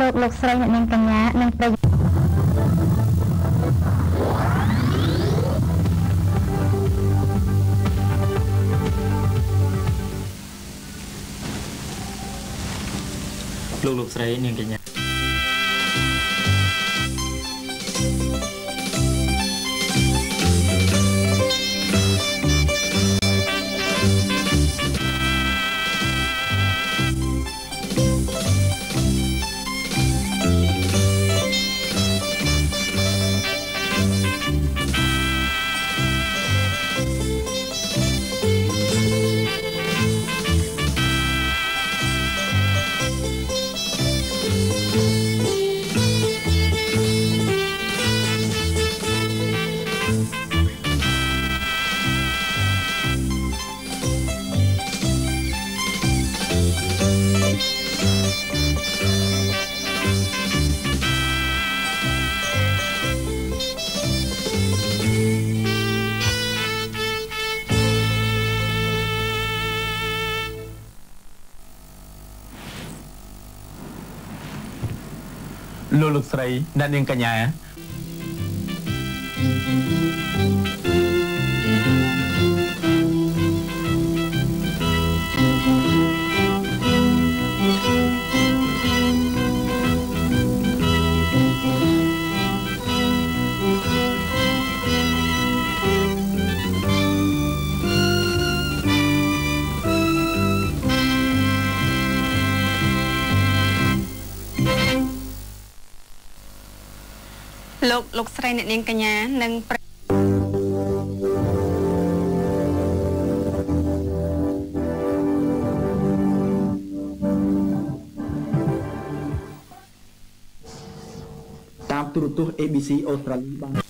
លោកលោកស្រីអ្នកនាងកញ្ញានិងប្រិយមិត្តលោកលោកស្រីនាងកញ្ញា លោកលោកស្រីអ្នកនាងកញ្ញា លោកលោកស្រីអ្នកនាងកញ្ញានិងប្រិយតាមទូរទស្សន៍ ABC អូស្ត្រាលីបាន